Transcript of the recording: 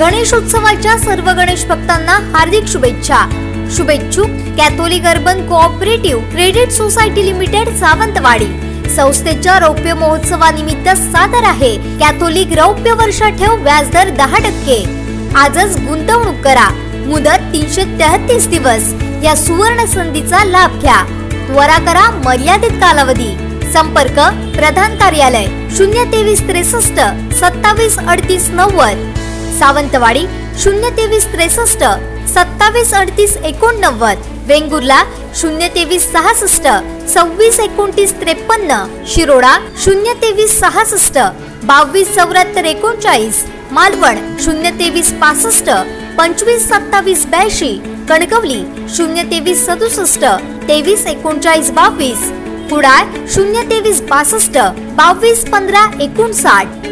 गणेशोत्सवाच्या सर्व गणेश भक्तांना हार्दिक शुभेच्छा. शुभेच्छुक Catholic urban cooperative credit society limited Sawantwadi. संस्थेच्या रौप्य महोत्सवानिमित्त सादर आहे. कॅथोलिक रौप्य वर्षा ठेव व्याजदर दहा टक्के. आजच गुंतवणूक करा. मुदत तीनशे तेहतीस दिवस. या सुवर्ण संधीचा लाभ घ्या. त्वरा करा मर्यादित कालावधी. संपर्क प्रधान कार्यालय शून्य तेवीस त्रेसष्ट सत्तावीस अडतीस नव्वद. सावंतवाडी शून्य तेवीस त्रेसष्ट सत्तावीस अडतीस एकोणनव्वद. वेंगुर्ला शून्य तेवीस सहासष्ट सव्वीस एकोणतीस त्रेपन्न. शिरोडा शून्य तेवीस सहासष्ट बावीस चौऱ्याहत्तर एकोणचाळीस. मालवण शून्य तेवीस पासष्ट पंचवीस सत्तावीस ब्याऐंशी. कणकवली शून्य तेवीस सदुसष्ट तेवीस एकोणचाळीस बावीस. कुडाळ शून्य तेवीस बासष्ट बावीस पंधरा एकोणसाठ.